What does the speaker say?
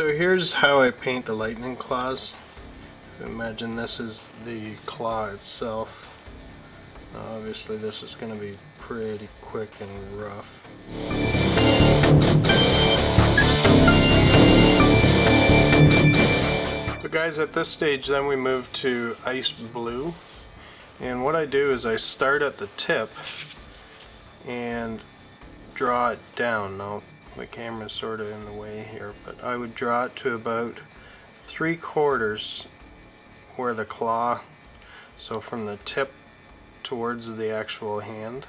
So here's how I paint the lightning claws. Imagine this is the claw itself. Now obviously this is going to be pretty quick and rough. So guys at this stage then we move to ice blue and what I do is I start at the tip and draw it down. Now my camera's sort of in the way here but I would draw it to about three quarters where the claw so from the tip towards the actual hand